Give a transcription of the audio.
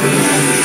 Música